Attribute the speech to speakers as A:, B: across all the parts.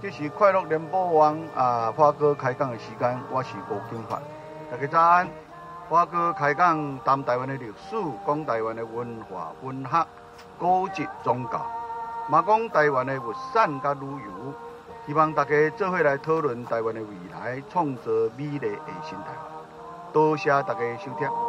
A: 这是快乐联播网啊，花哥开讲的时间，我是吴金发。大家早安，花哥开讲谈台湾的历史，讲台湾的文化、文学、古籍、宗教，嘛讲台湾的物产甲旅游。希望大家做伙来讨论台湾的未来，创造美丽的新台湾。多谢大家收听。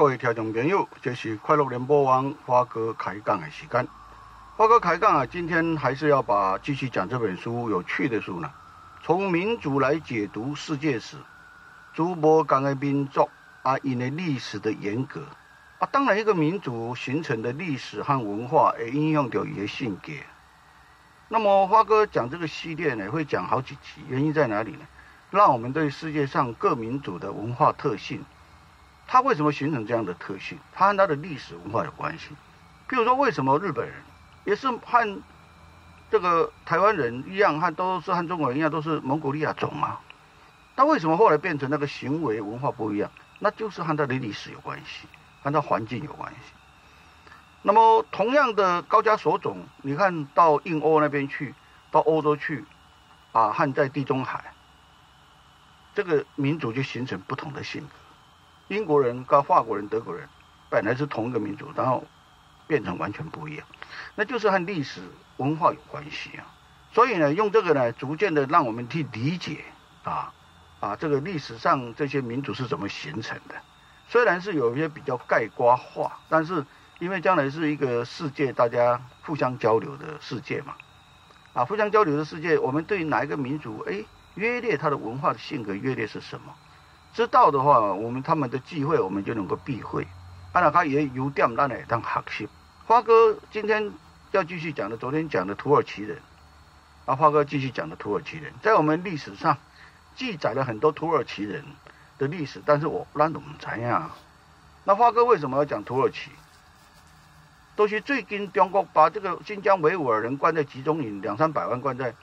A: 各位听众朋友，这是快乐联播网花哥开讲的时间。花哥开讲啊，今天还是要把继续讲这本书有趣的书呢。从民族来解读世界史，诸波讲的民族啊，因为历史的严格啊，当然一个民族形成的历史和文化，也影响到伊的性格。那么花哥讲这个系列呢，会讲好几集，原因在哪里呢？让我们对世界上各民族的文化特性。它为什么形成这样的特性？它和它的历史文化有关系。比如说，为什么日本人也是和这个台湾人一样，和都是和中国人一样，都是蒙古利亚种啊？它为什么后来变成那个行为文化不一样？那就是和它的历史有关系，和它环境有关系。那么，同样的高加索种，你看到印欧那边去，到欧洲去，啊，和在地中海，这个民族就形成不同的性格。英国人跟法国人、德国人本来是同一个民族，然后变成完全不一样，那就是和历史文化有关系啊。所以呢，用这个呢，逐渐的让我们去理解啊啊，这个历史上这些民族是怎么形成的。虽然是有一些比较概括化，但是因为将来是一个世界，大家互相交流的世界嘛，啊，互相交流的世界，我们对哪一个民族，哎，约略他的文化的性格约略是什么？知道的话，我们他们的忌讳，我们就能够避讳。阿拉卡也有点咱来当学习。花哥今天要继续讲的，昨天讲的土耳其人，啊，花哥继续讲的土耳其人，在我们历史上记载了很多土耳其人的历史，但是我咱都唔知呀。那花哥为什么要讲土耳其？都是最近中国把这个新疆维吾尔人关在集中营，两三百万关在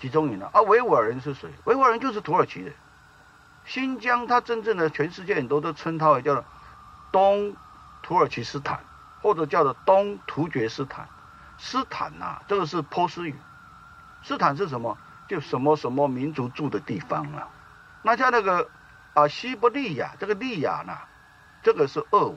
A: 集中营了。啊，维吾尔人是谁？维吾尔人就是土耳其人。新疆，它真正的全世界很多都称它为叫做东土耳其斯坦，或者叫做东突厥斯坦。斯坦呐，这个是波斯语。斯坦是什么？就什么什么民族住的地方啊。那像那个啊西伯利亚，这个利亚呢，这个是俄文。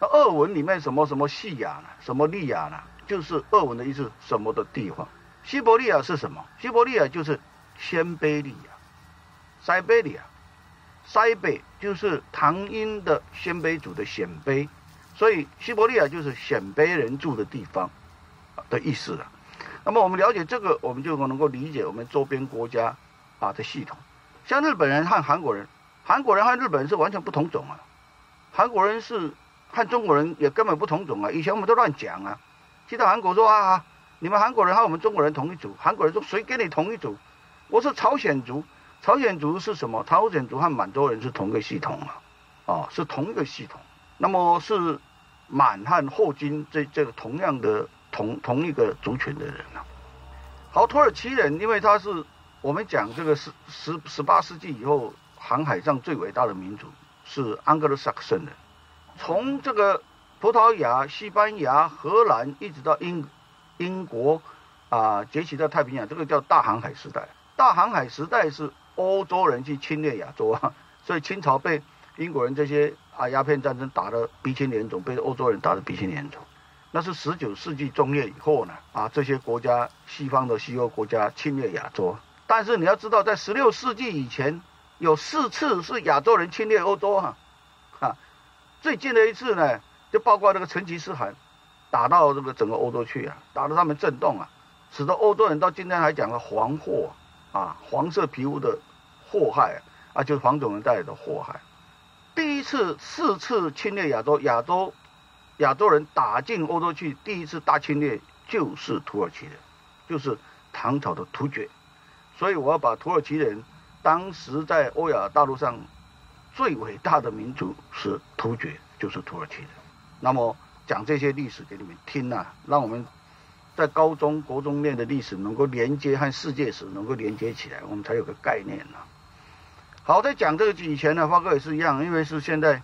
A: 那俄文里面什么什么西亚呢？什么利亚呢？就是俄文的意思，什么的地方？西伯利亚是什么？西伯利亚就是鲜卑利亚，塞贝利亚。塞北就是唐英的鲜卑族的鲜卑，所以西伯利亚就是鲜卑人住的地方的意思了。那么我们了解这个，我们就能够理解我们周边国家啊的系统。像日本人和韩国人，韩国人和日本人是完全不同种啊。韩国人是和中国人也根本不同种啊。以前我们都乱讲啊。记得韩国说啊，你们韩国人和我们中国人同一族。韩国人说谁跟你同一族？我是朝鲜族。朝鲜族是什么？朝鲜族和满洲人是同一个系统啊，啊，是同一个系统。那么是满汉后金这这个同样的同同一个族群的人啊。好，土耳其人，因为他是我们讲这个十十十八世纪以后航海上最伟大的民族，是安格鲁萨克逊人。从这个葡萄牙、西班牙、荷兰一直到英英国啊，崛起到太平洋，这个叫大航海时代。大航海时代是。欧洲人去侵略亚洲啊，所以清朝被英国人这些啊鸦片战争打得鼻青脸肿，被欧洲人打得鼻青脸肿。那是十九世纪中叶以后呢，啊，这些国家西方的西欧国家侵略亚洲。但是你要知道，在十六世纪以前，有四次是亚洲人侵略欧洲哈，啊，最近的一次呢，就包括那个成吉思汗打到这个整个欧洲去啊，打得他们震动啊，使得欧洲人到今天还讲了黄祸啊，黄色皮肤的祸害啊，就是黄种人带来的祸害。第一次四次侵略亚洲，亚洲亚洲人打进欧洲去，第一次大侵略就是土耳其人，就是唐朝的突厥。所以我要把土耳其人当时在欧亚大陆上最伟大的民族是突厥，就是土耳其人。那么讲这些历史给你们听呐，让我们在高中国中念的历史能够连接和世界史能够连接起来，我们才有个概念呐。好，在讲这个以前呢，发哥也是一样，因为是现在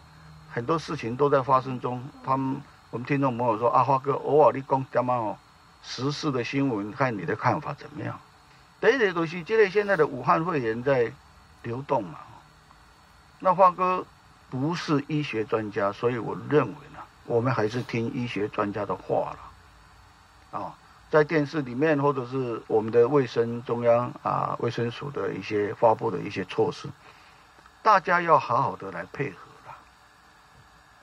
A: 很多事情都在发生中。他们我们听众朋友说啊，发哥偶尔你讲点嘛哦，时事的新闻，看你的看法怎么样？这些东西，这类现在的武汉肺炎在流动嘛。那发哥不是医学专家，所以我认为呢，我们还是听医学专家的话了。啊，在电视里面或者是我们的卫生中央啊卫生署的一些发布的一些措施。大家要好好的来配合了。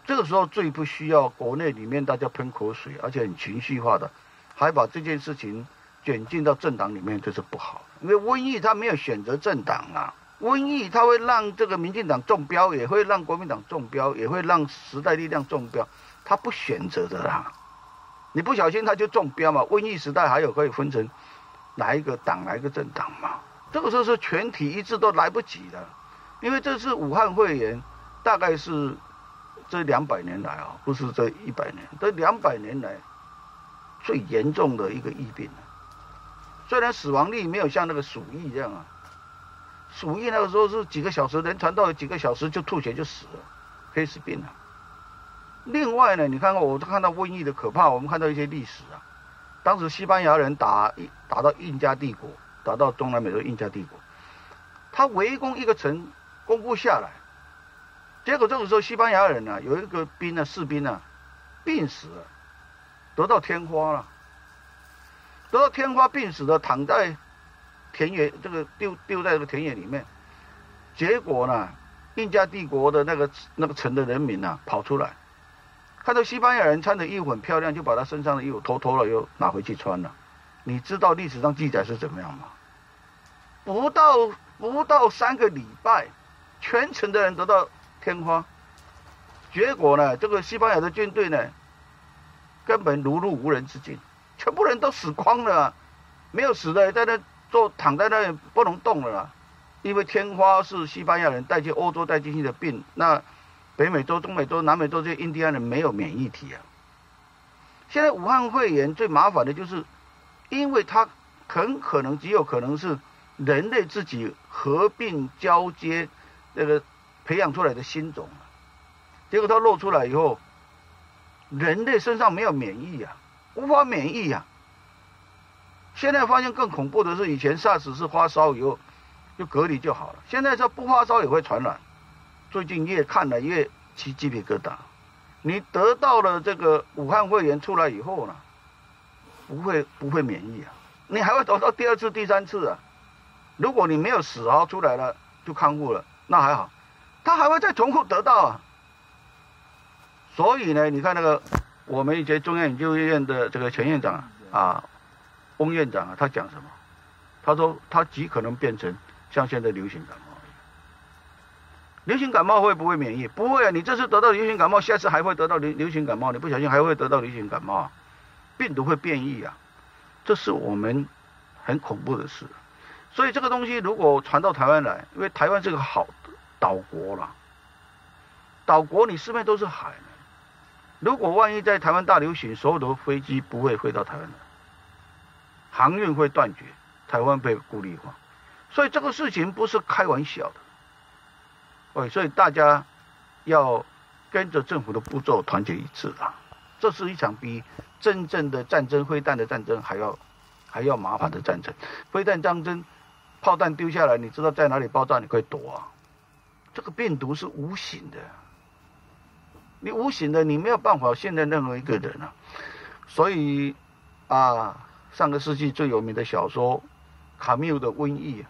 A: 这个时候最不需要国内里面大家喷口水，而且很情绪化的，还把这件事情卷进到政党里面，这是不好。因为瘟疫它没有选择政党啊，瘟疫它会让这个民进党中标，也会让国民党中标，也会让时代力量中标，它不选择的啦。你不小心它就中标嘛。瘟疫时代还有可以分成哪一个党、哪一个政党嘛？这个时候是全体一致都来不及的。因为这是武汉肺炎，大概是这两百年来啊，不是这一百年，这两百年来最严重的一个疫病虽然死亡率没有像那个鼠疫这样啊，鼠疫那个时候是几个小时，人传到几个小时就吐血就死了，黑死病了。另外呢，你看看我都看到瘟疫的可怕，我们看到一些历史啊，当时西班牙人打打到印加帝国，打到中南美洲印加帝国，他围攻一个城。公布下来，结果这个时候西班牙人呢，有一个兵呢，士兵呢，病死了，得到天花了，得到天花病死的，躺在田野，这个丢丢在这个田野里面，结果呢，印加帝国的那个那个城的人民呢，跑出来，看到西班牙人穿的衣服很漂亮，就把他身上的衣服脱脱了，又拿回去穿了。你知道历史上记载是怎么样吗？不到不到三个礼拜。全城的人得到天花，结果呢，这个西班牙的军队呢，根本如入无人之境，全部人都死光了，没有死的在那坐躺在那里不能动了，因为天花是西班牙人带去欧洲带进去的病，那北美洲、中美洲、南美洲这些印第安人没有免疫体啊。现在武汉肺炎最麻烦的就是，因为它很可能极有可能是人类自己合并交接。这个培养出来的新种，结果它露出来以后，人类身上没有免疫啊，无法免疫啊。现在发现更恐怖的是，以前 SARS 是发烧以后就隔离就好了，现在说不发烧也会传染。最近越看了越起鸡皮疙瘩。你得到了这个武汉肺炎出来以后呢，不会不会免疫啊，你还会得到第二次、第三次啊。如果你没有死啊，出来了就康复了。那还好，他还会再重复得到啊。所以呢，你看那个我们以前中央研究院的这个前院长啊，翁院长啊，他讲什么？他说他极可能变成像现在流行感冒。流行感冒会不会免疫？不会啊，你这次得到流行感冒，下次还会得到流流行感冒，你不小心还会得到流行感冒，病毒会变异啊，这是我们很恐怖的事。所以这个东西如果传到台湾来，因为台湾是个好。岛国了，岛国你四面都是海呢。如果万一在台湾大流行，所有的飞机不会飞到台湾来，航运会断绝，台湾被孤立化。所以这个事情不是开玩笑的。哎，所以大家要跟着政府的步骤团结一致啊！这是一场比真正的战争、飞弹的战争还要还要麻烦的战争。飞弹战争，炮弹丢下来，你知道在哪里爆炸，你可以躲啊。这个病毒是无形的，你无形的，你没有办法信任任何一个人啊。所以啊，上个世纪最有名的小说卡缪的《瘟疫》，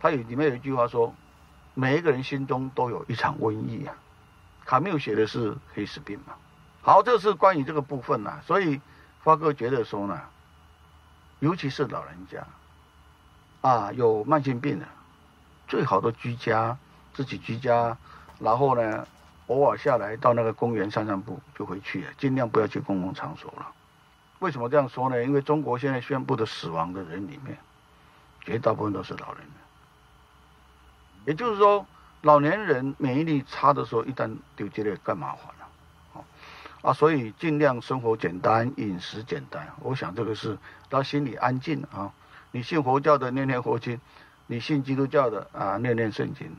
A: 它有里面有一句话说：“每一个人心中都有一场瘟疫啊。”卡缪写的是黑死病嘛。好，这是关于这个部分呐。所以发哥觉得说呢，尤其是老人家啊，有慢性病的，最好的居家，自己居家，然后呢。偶尔下来到那个公园散散步就回去了，尽量不要去公共场所了。为什么这样说呢？因为中国现在宣布的死亡的人里面，绝大部分都是老人。也就是说，老年人免疫力差的时候，一旦丢进来更麻烦了。啊，所以尽量生活简单，饮食简单。我想这个是他心里安静啊。你信佛教的念念佛经，你信基督教的啊念念圣经。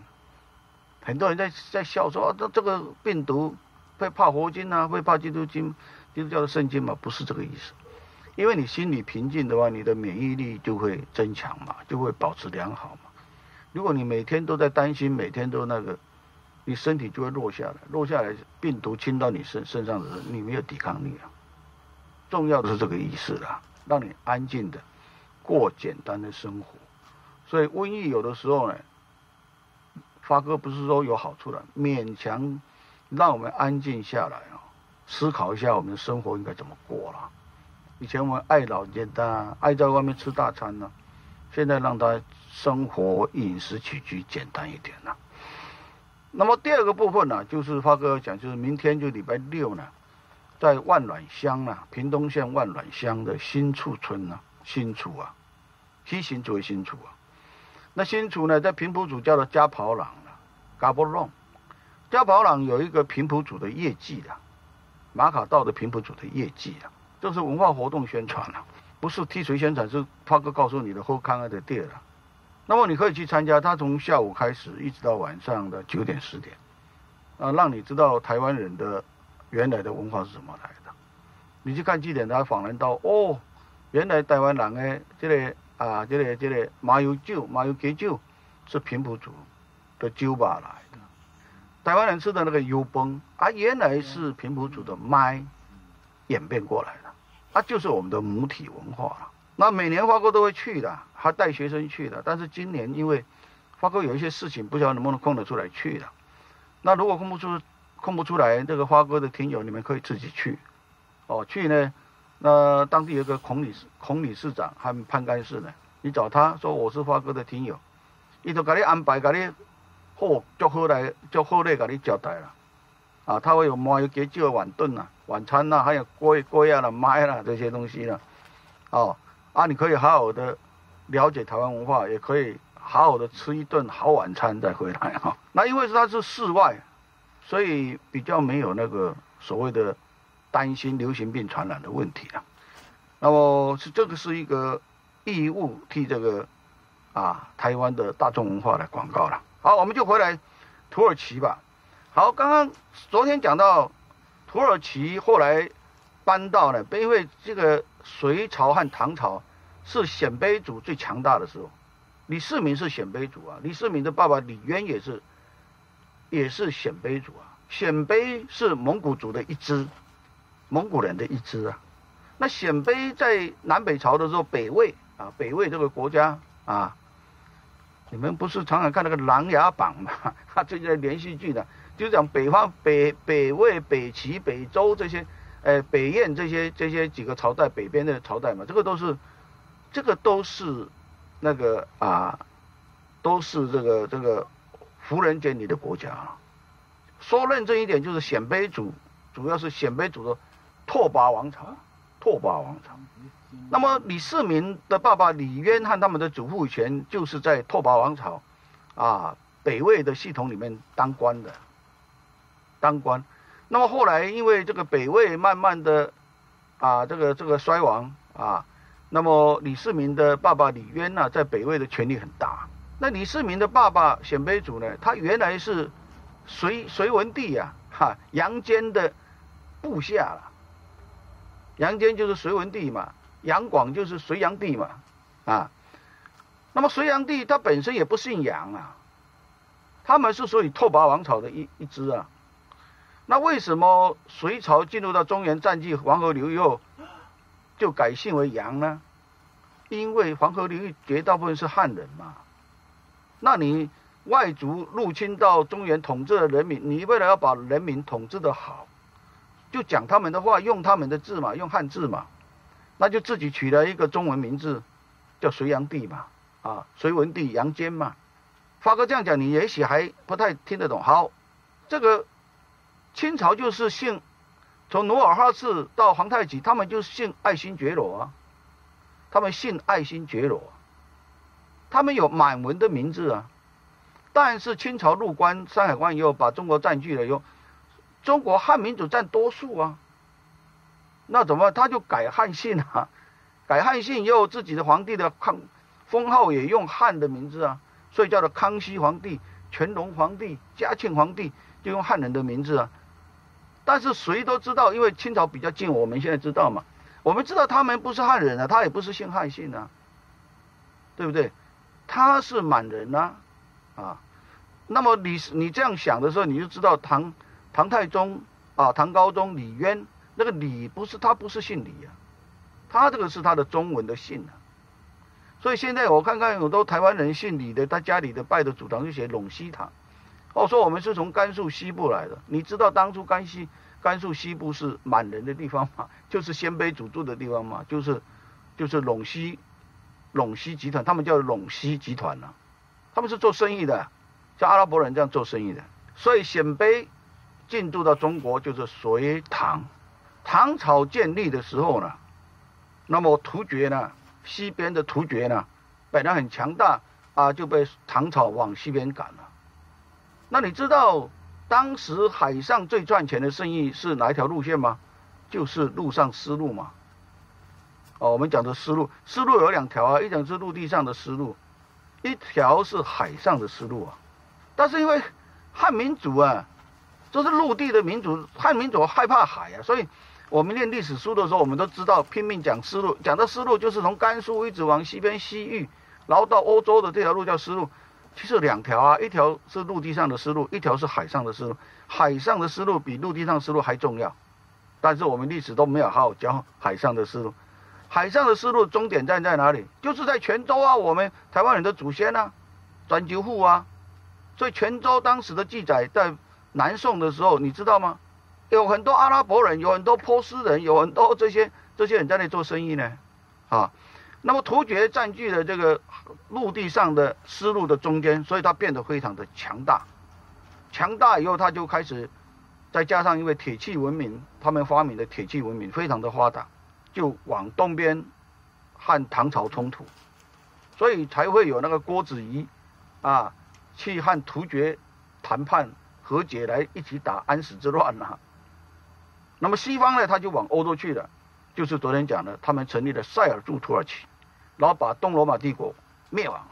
A: 很多人在在笑说，这这个病毒会怕佛经啊，会怕基督经、基督教的圣经嘛？不是这个意思。因为你心里平静的话，你的免疫力就会增强嘛，就会保持良好嘛。如果你每天都在担心，每天都那个，你身体就会落下来，落下来，病毒侵到你身身上的时候，你没有抵抗力啊。重要的是这个意思啦，让你安静的过简单的生活。所以瘟疫有的时候呢。发哥不是说有好处的，勉强让我们安静下来啊，思考一下我们的生活应该怎么过了。以前我们爱老简单，爱在外面吃大餐呢，现在让他生活饮食起居简单一点了。那么第二个部分呢，就是发哥讲，就是明天就礼拜六呢，在万峦乡啊，屏东县万峦乡的新厝村呢，新厝啊，新新作为新厝啊，那新竹呢，在平埔族叫做加跑朗。加波隆，加跑朗有一个平埔族的业绩的，马卡道的平埔族的业绩啊，这是文化活动宣传啊，不是替谁宣传，是发哥告诉你的后康二的店了。那么你可以去参加，他从下午开始一直到晚上的九点十点，啊，让你知道台湾人的原来的文化是怎么来的。你去看祭典，他访问到哦，原来台湾人诶这个啊，这个这个麻油酒、麻油鸡酒是平埔族。的酒吧来的，台湾人吃的那个油崩啊，原来是平埔族的麦演变过来的，啊，就是我们的母体文化了。那每年花哥都会去的，还带学生去的。但是今年因为花哥有一些事情，不知道能不能空得出来去的。那如果空不出空不出来，这个花哥的听友你们可以自己去，哦，去呢，那当地有个孔理事孔理事长和潘干事呢，你找他说我是花哥的听友，伊就给你安排给你。哦，就好来，就好来，给你交代了。啊，他会有麻油鸡酒的晚顿呐，晚餐呐，还有龟龟啊、麦啦这些东西呢。哦，啊，你可以好好的了解台湾文化，也可以好好的吃一顿好晚餐再回来哈。那因为是他是室外，所以比较没有那个所谓的担心流行病传染的问题了。那么是这个是一个义务替这个啊台湾的大众文化来广告了。好，我们就回来土耳其吧。好，刚刚昨天讲到土耳其后来搬到了，因为这个隋朝和唐朝是鲜卑族最强大的时候。李世民是鲜卑族啊，李世民的爸爸李渊也是，也是鲜卑族啊。鲜卑是蒙古族的一支，蒙古人的一支啊。那鲜卑在南北朝的时候，北魏啊，北魏这个国家啊。你们不是常常看那个《琅琊榜》吗？哈，这些连续剧的，就讲北方北北魏、北齐、北周这些，呃，北燕这些这些几个朝代，北边的朝代嘛，这个都是，这个都是那个啊，都是这个这个胡人建立的国家。说认真一点，就是鲜卑族，主要是鲜卑族的拓跋王朝，拓跋王朝。那么李世民的爸爸李渊和他们的祖父以前就是在拓跋王朝，啊，北魏的系统里面当官的，当官。那么后来因为这个北魏慢慢的，啊，这个这个衰亡啊，那么李世民的爸爸李渊呢，在北魏的权力很大。那李世民的爸爸鲜卑族呢，他原来是隋隋文帝呀，哈，杨坚的部下了。杨坚就是隋文帝嘛。杨广就是隋炀帝嘛，啊，那么隋炀帝他本身也不姓杨啊，他们是属于拓跋王朝的一一支啊，那为什么隋朝进入到中原占据黄河流域后，就改姓为杨呢？因为黄河流域绝大部分是汉人嘛。那你外族入侵到中原统治的人民，你为了要把人民统治的好，就讲他们的话，用他们的字嘛，用汉字嘛，那就自己取了一个中文名字，叫隋炀帝嘛，啊，隋文帝杨坚嘛。发哥这样讲，你也许还不太听得懂。好，这个清朝就是姓，从努尔哈赤到皇太极，他们就是姓爱新觉罗啊，他们姓爱新觉罗。他们有满文的名字啊，但是清朝入关山海关以后，把中国占据了以后，中国汉民族占多数啊，那怎么他就改汉姓啊？改汉姓以后，自己的皇帝的康封号也用汉的名字啊，所以叫做康熙皇帝、乾隆皇帝、嘉庆皇帝，就用汉人的名字啊。但是谁都知道，因为清朝比较近，我们现在知道嘛，我们知道他们不是汉人啊，他也不是姓汉姓啊，对不对？他是满人呐，啊，那么你你这样想的时候，你就知道唐唐太宗啊，唐高宗李渊那个李不是他不是姓李啊，他这个是他的中文的姓啊，所以现在我看看很多台湾人姓李的，他家里的拜的祖堂就写陇西堂，哦，说我们是从甘肃西部来的，你知道当初甘西甘肃西部是满人的地方吗？就是鲜卑族住的地方吗，就是就是陇西。陇西集团，他们叫陇西集团呢，他们是做生意的，像阿拉伯人这样做生意的。所以鲜卑进驻到中国就是隋唐，唐朝建立的时候呢，那么突厥呢，西边的突厥呢，本来很强大啊，就被唐朝往西边赶了。那你知道当时海上最赚钱的生意是哪一条路线吗？就是陆上丝路嘛。哦，我们讲的丝路，丝路有两条啊，一条是陆地上的丝路，一条是海上的丝路啊。但是因为汉民族啊，这是陆地的民族，汉民族害怕海啊，所以我们念历史书的时候，我们都知道拼命讲丝路，讲的丝路就是从甘肃一直往西边西域，然后到欧洲的这条路叫丝路。其实两条啊，一条是陆地上的丝路，一条是海上的丝路。海上的丝路比陆地上丝路还重要，但是我们历史都没有好好教海上的丝路。海上的丝路终点站在哪里？就是在泉州啊，我们台湾人的祖先啊，转九户啊。所以泉州当时的记载，在南宋的时候，你知道吗？有很多阿拉伯人，有很多波斯人，有很多这些这些人在那做生意呢。啊，那么突厥占据了这个陆地上的丝路的中间，所以它变得非常的强大。强大以后，它就开始，再加上因为铁器文明，他们发明的铁器文明非常的发达。就往东边和唐朝冲突，所以才会有那个郭子仪啊去和突厥谈判和解来一起打安史之乱呐。那么西方呢，他就往欧洲去了，就是昨天讲的，他们成立了塞尔柱土耳其，然后把东罗马帝国灭亡，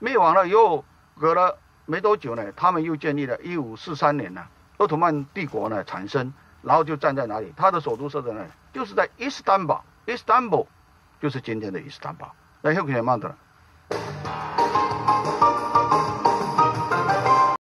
A: 灭亡了以后，隔了没多久呢，他们又建立了一五四三年呢，奥特曼帝国呢产生。然后就站在哪里？他的首都设在哪里？就是在伊斯坦堡，伊斯坦堡就是今天的伊斯坦堡。那后可以慢的了。